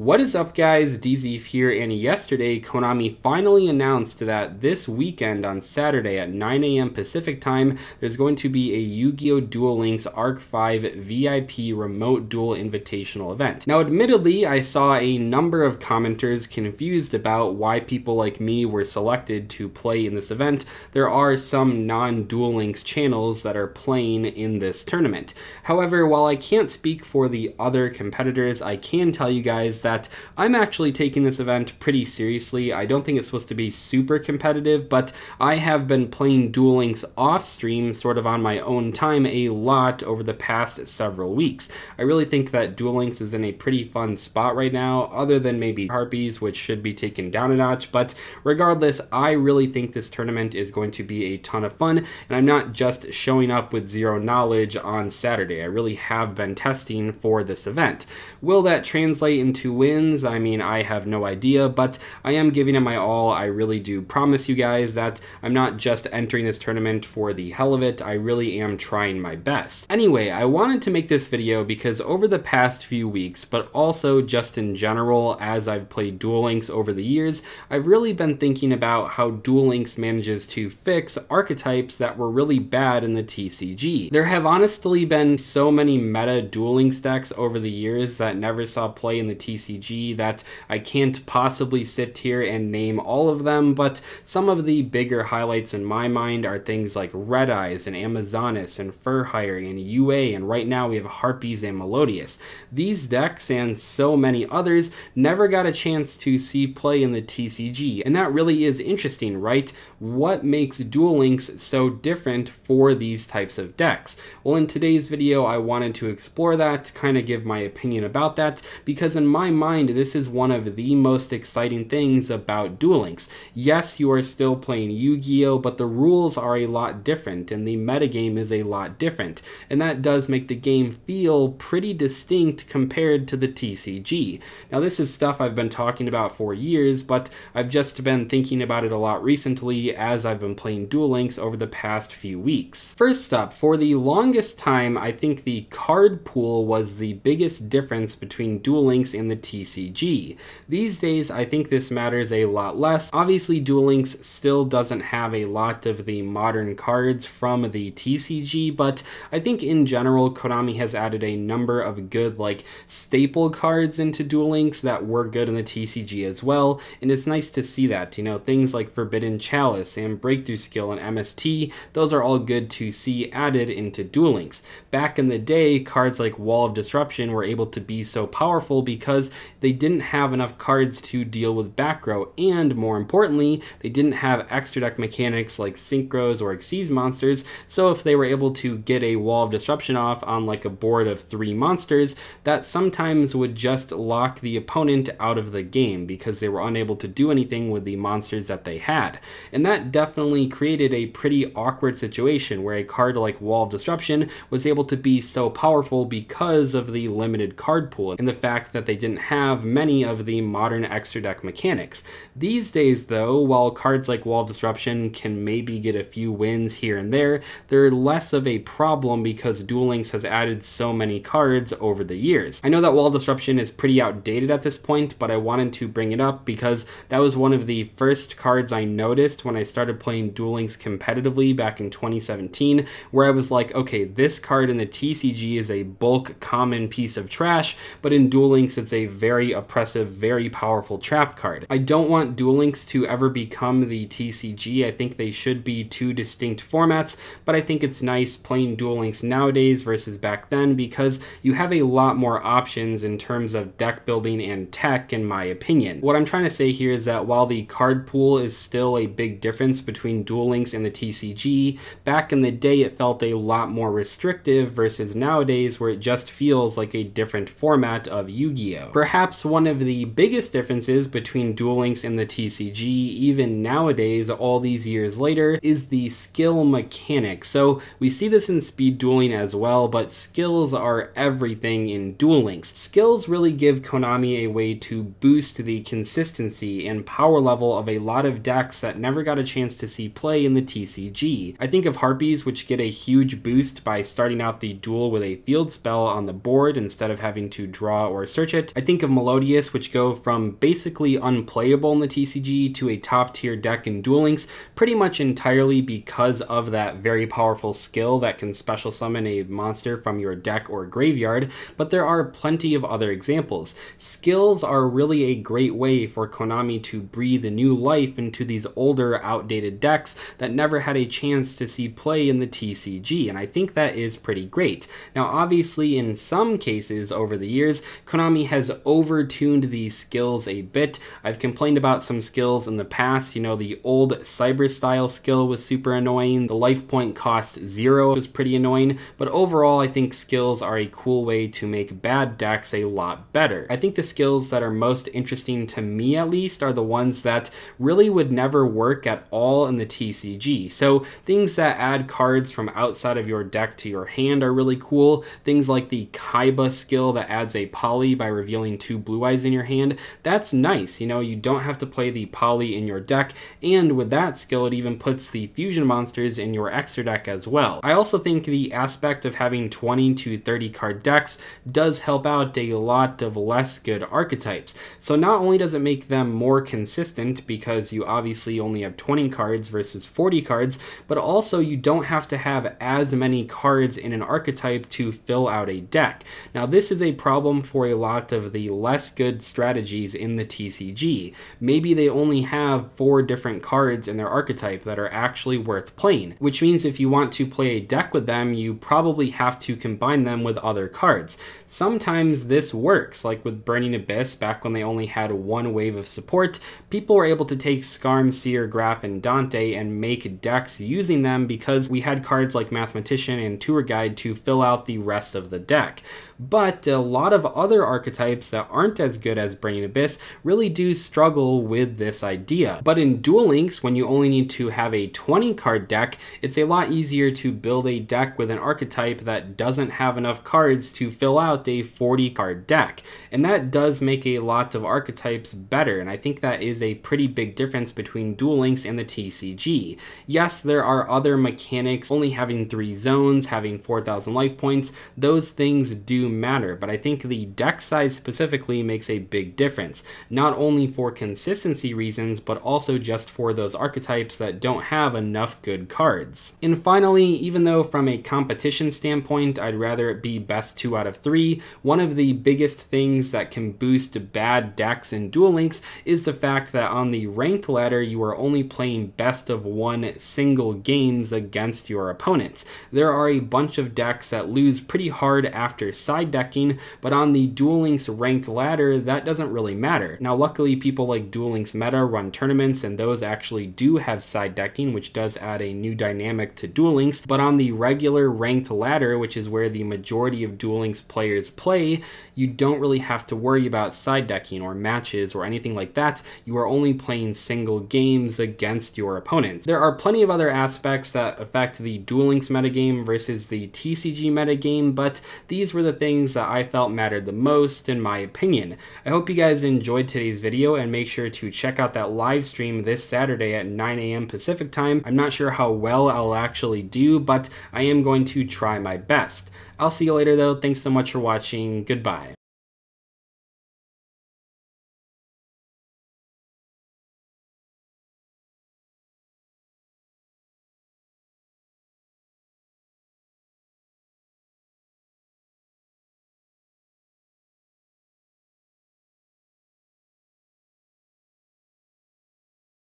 What is up guys, Dzeeff here, and yesterday Konami finally announced that this weekend on Saturday at 9am Pacific time, there's going to be a Yu-Gi-Oh! Duel Links Arc 5 VIP Remote Duel Invitational event. Now admittedly, I saw a number of commenters confused about why people like me were selected to play in this event. There are some non-Duel Links channels that are playing in this tournament. However, while I can't speak for the other competitors, I can tell you guys that that I'm actually taking this event pretty seriously. I don't think it's supposed to be super competitive, but I have been playing Duel Links off stream, sort of on my own time, a lot over the past several weeks. I really think that Duel Links is in a pretty fun spot right now, other than maybe Harpies, which should be taken down a notch. But regardless, I really think this tournament is going to be a ton of fun, and I'm not just showing up with zero knowledge on Saturday. I really have been testing for this event. Will that translate into wins, I mean, I have no idea, but I am giving it my all. I really do promise you guys that I'm not just entering this tournament for the hell of it, I really am trying my best. Anyway, I wanted to make this video because over the past few weeks, but also just in general as I've played Duel Links over the years, I've really been thinking about how Duel Links manages to fix archetypes that were really bad in the TCG. There have honestly been so many meta Duel Links decks over the years that never saw play in the TCG TCG that I can't possibly sit here and name all of them, but some of the bigger highlights in my mind are things like Red Eyes and Amazoness and Fur Hire and UA, and right now we have Harpies and Melodious. These decks and so many others never got a chance to see play in the TCG, and that really is interesting, right? What makes Duel Links so different for these types of decks? Well, in today's video, I wanted to explore that, kind of give my opinion about that, because in my mind, this is one of the most exciting things about Duel Links. Yes, you are still playing Yu-Gi-Oh, but the rules are a lot different and the metagame is a lot different. And that does make the game feel pretty distinct compared to the TCG. Now this is stuff I've been talking about for years, but I've just been thinking about it a lot recently as I've been playing Duel Links over the past few weeks. First up, for the longest time, I think the card pool was the biggest difference between Duel Links and the TCG. These days, I think this matters a lot less. Obviously, Duel Links still doesn't have a lot of the modern cards from the TCG, but I think in general, Konami has added a number of good, like, staple cards into Duel Links that were good in the TCG as well, and it's nice to see that. You know, things like Forbidden Chalice and Breakthrough Skill and MST, those are all good to see added into Duel Links. Back in the day, cards like Wall of Disruption were able to be so powerful because they didn't have enough cards to deal with back row, and more importantly, they didn't have extra deck mechanics like synchros or Xyz monsters, so if they were able to get a wall of disruption off on like a board of three monsters, that sometimes would just lock the opponent out of the game because they were unable to do anything with the monsters that they had. And that definitely created a pretty awkward situation where a card like Wall of Disruption was able to be so powerful because of the limited card pool and the fact that they didn't have many of the modern extra deck mechanics. These days, though, while cards like Wall Disruption can maybe get a few wins here and there, they're less of a problem because Duel Links has added so many cards over the years. I know that Wall Disruption is pretty outdated at this point, but I wanted to bring it up because that was one of the first cards I noticed when I started playing Duel Links competitively back in 2017, where I was like, okay, this card in the TCG is a bulk common piece of trash, but in Duel Links it's a very oppressive, very powerful trap card. I don't want Duel Links to ever become the TCG. I think they should be two distinct formats, but I think it's nice playing Duel Links nowadays versus back then because you have a lot more options in terms of deck building and tech, in my opinion. What I'm trying to say here is that while the card pool is still a big difference between Duel Links and the TCG, back in the day it felt a lot more restrictive versus nowadays where it just feels like a different format of Yu-Gi-Oh! Perhaps one of the biggest differences between Duel Links and the TCG, even nowadays, all these years later, is the skill mechanic. So we see this in speed dueling as well, but skills are everything in Duel Links. Skills really give Konami a way to boost the consistency and power level of a lot of decks that never got a chance to see play in the TCG. I think of Harpies, which get a huge boost by starting out the duel with a field spell on the board instead of having to draw or search it. I think think of Melodious, which go from basically unplayable in the TCG to a top tier deck in Duel Links, pretty much entirely because of that very powerful skill that can special summon a monster from your deck or graveyard, but there are plenty of other examples. Skills are really a great way for Konami to breathe a new life into these older, outdated decks that never had a chance to see play in the TCG, and I think that is pretty great. Now, obviously, in some cases over the years, Konami has over-tuned these skills a bit. I've complained about some skills in the past, you know, the old Cyber style skill was super annoying, the life point cost zero was pretty annoying, but overall I think skills are a cool way to make bad decks a lot better. I think the skills that are most interesting to me at least are the ones that really would never work at all in the TCG. So things that add cards from outside of your deck to your hand are really cool. Things like the Kaiba skill that adds a poly by revealing two blue eyes in your hand, that's nice. You know, you don't have to play the poly in your deck, and with that skill, it even puts the fusion monsters in your extra deck as well. I also think the aspect of having 20 to 30 card decks does help out a lot of less good archetypes. So not only does it make them more consistent because you obviously only have 20 cards versus 40 cards, but also you don't have to have as many cards in an archetype to fill out a deck. Now this is a problem for a lot of the less good strategies in the TCG. Maybe they only have four different cards in their archetype that are actually worth playing, which means if you want to play a deck with them, you probably have to combine them with other cards. Sometimes this works, like with Burning Abyss back when they only had one wave of support, people were able to take Scarm, Cir, Graff, and Dante and make decks using them because we had cards like Mathematician and Tour Guide to fill out the rest of the deck. But a lot of other archetypes that aren't as good as Burning Abyss really do struggle with this idea. But in Duel Links, when you only need to have a 20 card deck, it's a lot easier to build a deck with an archetype that doesn't have enough cards to fill out a 40 card deck. And that does make a lot of archetypes better, and I think that is a pretty big difference between Duel Links and the TCG. Yes, there are other mechanics, only having three zones, having 4,000 life points, those things do matter, but I think the deck size specifically makes a big difference, not only for consistency reasons, but also just for those archetypes that don't have enough good cards. And finally, even though from a competition standpoint, I'd rather it be best two out of three, one of the biggest things that can boost bad decks in Duel Links is the fact that on the ranked ladder, you are only playing best of one single games against your opponents. There are a bunch of decks that lose pretty hard after side decking, but on the Duel Links ranked ladder, that doesn't really matter. Now, luckily, people like Duel Links Meta run tournaments, and those actually do have side decking, which does add a new dynamic to Duel Links, but on the regular ranked ladder, which is where the majority of Duel Links players play, you don't really have to worry about side decking or matches or anything like that. You are only playing single games against your opponents. There are plenty of other aspects that affect the Duel Links metagame versus the TCG metagame, but these were the things that I felt mattered the most in my opinion. I hope you guys enjoyed today's video and make sure to check out that live stream this Saturday at 9 a.m. Pacific time. I'm not sure how well I'll actually do, but I am going to try my best. I'll see you later though. Thanks so much for watching. Goodbye.